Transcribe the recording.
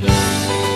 Música